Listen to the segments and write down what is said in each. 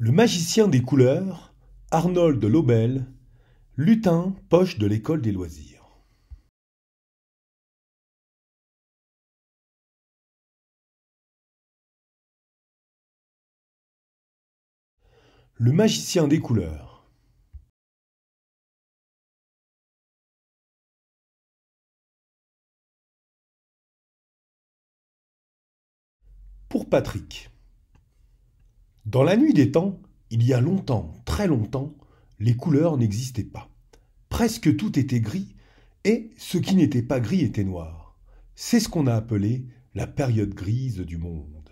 Le magicien des couleurs, Arnold Lobel, lutin poche de l'école des loisirs. Le magicien des couleurs. Pour Patrick. Dans la nuit des temps, il y a longtemps, très longtemps, les couleurs n'existaient pas. Presque tout était gris, et ce qui n'était pas gris était noir. C'est ce qu'on a appelé la période grise du monde.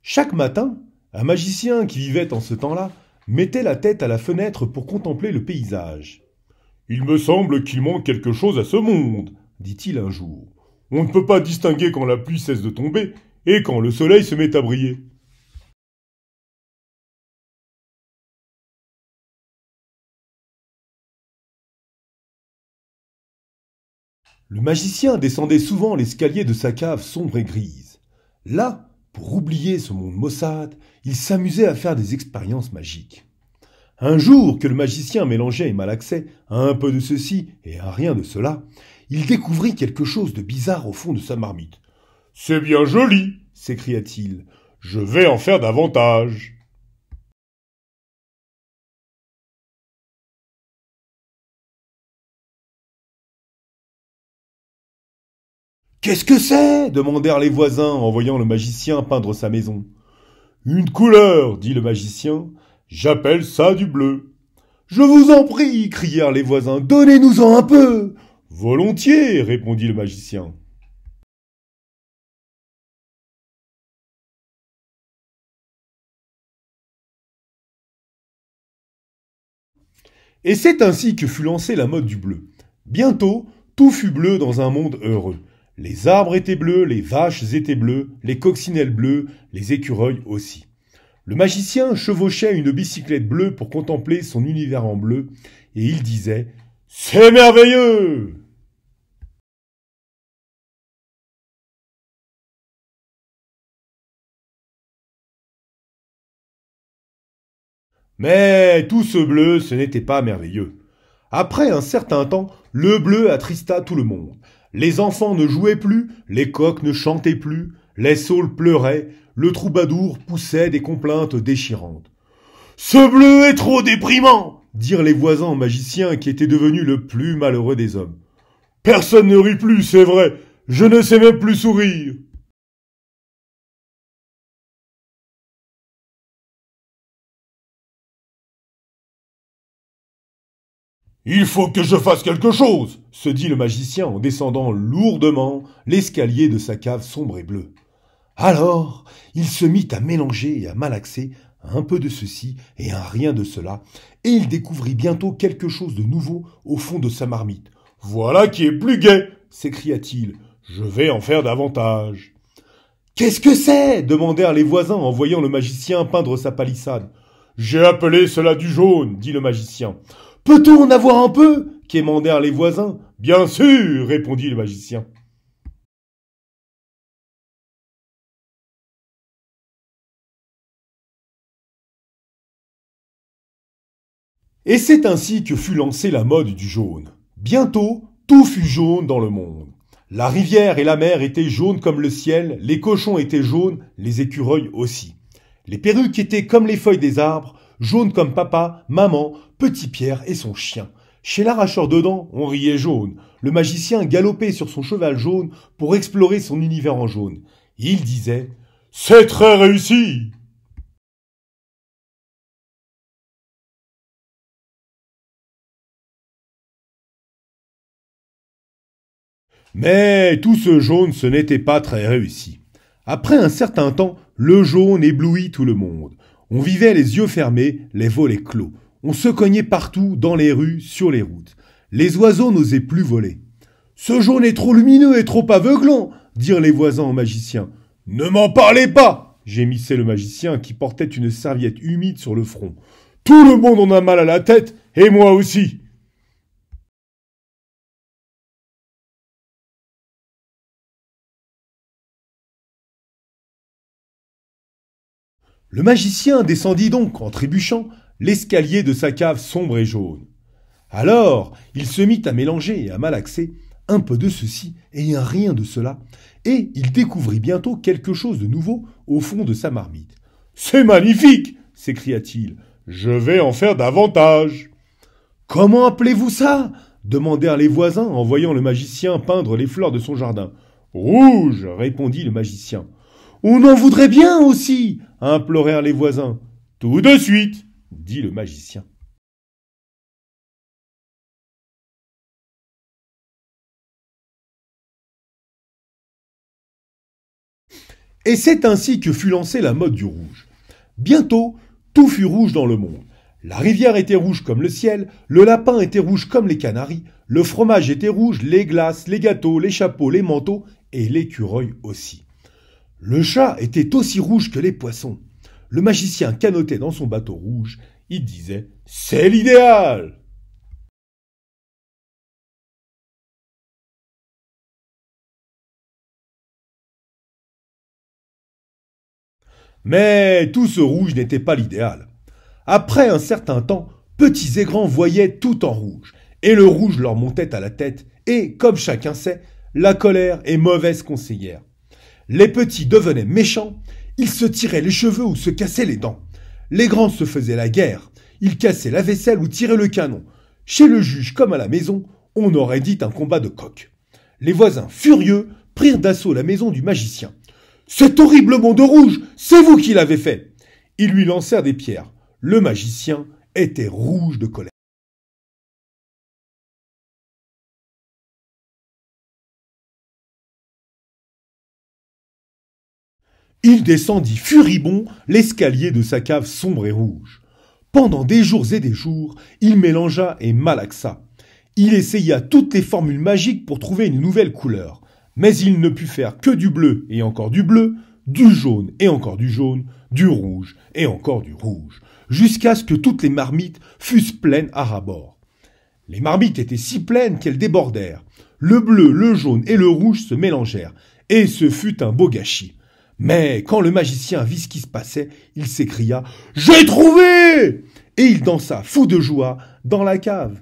Chaque matin, un magicien qui vivait en ce temps-là mettait la tête à la fenêtre pour contempler le paysage. Il me semble qu'il manque quelque chose à ce monde, dit-il un jour. On ne peut pas distinguer quand la pluie cesse de tomber et quand le soleil se met à briller. Le magicien descendait souvent l'escalier de sa cave sombre et grise. Là, pour oublier ce monde maussade, il s'amusait à faire des expériences magiques. Un jour que le magicien mélangeait et malaxait à un peu de ceci et à rien de cela, il découvrit quelque chose de bizarre au fond de sa marmite. C'est bien joli, s'écria-t-il. Je vais en faire davantage. Qu'est-ce que c'est? demandèrent les voisins en voyant le magicien peindre sa maison. Une couleur, dit le magicien, J'appelle ça du bleu. Je vous en prie, crièrent les voisins, donnez-nous-en un peu. Volontiers, répondit le magicien. Et c'est ainsi que fut lancée la mode du bleu. Bientôt, tout fut bleu dans un monde heureux. Les arbres étaient bleus, les vaches étaient bleues, les coccinelles bleues, les écureuils aussi. Le magicien chevauchait une bicyclette bleue pour contempler son univers en bleu, et il disait C'est merveilleux Mais tout ce bleu, ce n'était pas merveilleux. Après un certain temps, le bleu attrista tout le monde. Les enfants ne jouaient plus, les coqs ne chantaient plus, les saules pleuraient, le troubadour poussait des complaintes déchirantes. Ce bleu est trop déprimant, dirent les voisins magiciens qui étaient devenus le plus malheureux des hommes. Personne ne rit plus, c'est vrai. Je ne sais même plus sourire. Il faut que je fasse quelque chose, se dit le magicien en descendant lourdement l'escalier de sa cave sombre et bleue. Alors, il se mit à mélanger et à malaxer un peu de ceci et un rien de cela, et il découvrit bientôt quelque chose de nouveau au fond de sa marmite. Voilà qui est plus gai, s'écria-t-il. Je vais en faire davantage. Qu'est-ce que c'est? demandèrent les voisins en voyant le magicien peindre sa palissade. J'ai appelé cela du jaune, dit le magicien. Peut-on en avoir un peu? quémandèrent les voisins. Bien sûr, répondit le magicien. Et c'est ainsi que fut lancée la mode du jaune. Bientôt, tout fut jaune dans le monde. La rivière et la mer étaient jaunes comme le ciel, les cochons étaient jaunes, les écureuils aussi. Les perruques étaient comme les feuilles des arbres, jaunes comme papa, maman, petit Pierre et son chien. Chez l'arracheur de dents, on riait jaune. Le magicien galopait sur son cheval jaune pour explorer son univers en jaune. Il disait C'est très réussi. Mais tout ce jaune, ce n'était pas très réussi. Après un certain temps, le jaune éblouit tout le monde. On vivait les yeux fermés, les volets clos. On se cognait partout, dans les rues, sur les routes. Les oiseaux n'osaient plus voler. Ce jaune est trop lumineux et trop aveuglant, dirent les voisins au magicien. Ne m'en parlez pas, gémissait le magicien qui portait une serviette humide sur le front. Tout le monde en a mal à la tête, et moi aussi. Le magicien descendit donc, en trébuchant, l'escalier de sa cave sombre et jaune. Alors, il se mit à mélanger et à malaxer un peu de ceci et un rien de cela, et il découvrit bientôt quelque chose de nouveau au fond de sa marmite. C'est magnifique s'écria-t-il. Je vais en faire davantage. Comment appelez-vous ça? demandèrent les voisins en voyant le magicien peindre les fleurs de son jardin. Rouge répondit le magicien. On en voudrait bien aussi implorèrent les voisins. Tout de suite dit le magicien. Et c'est ainsi que fut lancée la mode du rouge. Bientôt, tout fut rouge dans le monde. La rivière était rouge comme le ciel, le lapin était rouge comme les canaris, le fromage était rouge, les glaces, les gâteaux, les chapeaux, les manteaux et l'écureuil aussi. Le chat était aussi rouge que les poissons. Le magicien canotait dans son bateau rouge, il disait C'est l'idéal Mais tout ce rouge n'était pas l'idéal. Après un certain temps, petits et grands voyaient tout en rouge, et le rouge leur montait à la tête, et, comme chacun sait, la colère est mauvaise conseillère. Les petits devenaient méchants, ils se tiraient les cheveux ou se cassaient les dents. Les grands se faisaient la guerre, ils cassaient la vaisselle ou tiraient le canon. Chez le juge comme à la maison, on aurait dit un combat de coq. Les voisins, furieux, prirent d'assaut la maison du magicien. Cet horrible monde rouge, c'est vous qui l'avez fait. Ils lui lancèrent des pierres. Le magicien était rouge de colère. Il descendit furibond l'escalier de sa cave sombre et rouge. Pendant des jours et des jours, il mélangea et malaxa. Il essaya toutes les formules magiques pour trouver une nouvelle couleur mais il ne put faire que du bleu et encore du bleu, du jaune et encore du jaune, du rouge et encore du rouge, jusqu'à ce que toutes les marmites fussent pleines à rabord. Les marmites étaient si pleines qu'elles débordèrent. Le bleu, le jaune et le rouge se mélangèrent, et ce fut un beau gâchis. Mais quand le magicien vit ce qui se passait, il s'écria J'ai trouvé Et il dansa fou de joie dans la cave.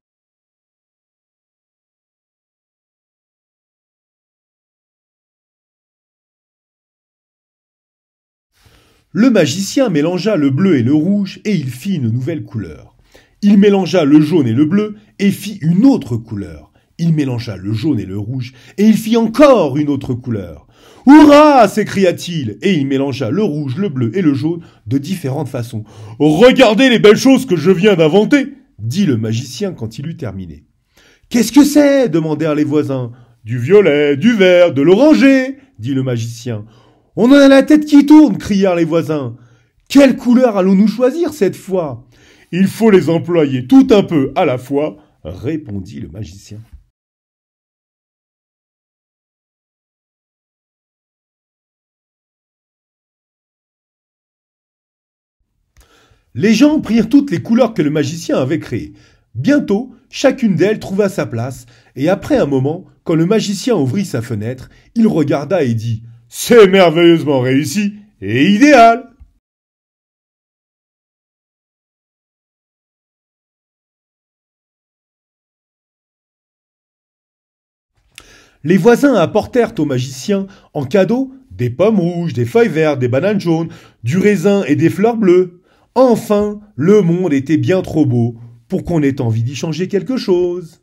Le magicien mélangea le bleu et le rouge et il fit une nouvelle couleur. Il mélangea le jaune et le bleu et fit une autre couleur. Il mélangea le jaune et le rouge et il fit encore une autre couleur. Hurrah s'écria-t-il, et il mélangea le rouge, le bleu et le jaune de différentes façons. Regardez les belles choses que je viens d'inventer, dit le magicien quand il eut terminé. Qu'est-ce que c'est? demandèrent les voisins. Du violet, du vert, de l'oranger, dit le magicien. On en a la tête qui tourne, crièrent les voisins. Quelle couleur allons-nous choisir cette fois? Il faut les employer tout un peu à la fois, répondit le magicien. Les gens prirent toutes les couleurs que le magicien avait créées. Bientôt, chacune d'elles trouva sa place, et après un moment, quand le magicien ouvrit sa fenêtre, il regarda et dit c'est merveilleusement réussi et idéal. Les voisins apportèrent au magicien en cadeau des pommes rouges, des feuilles vertes, des bananes jaunes, du raisin et des fleurs bleues. Enfin, le monde était bien trop beau pour qu'on ait envie d'y changer quelque chose.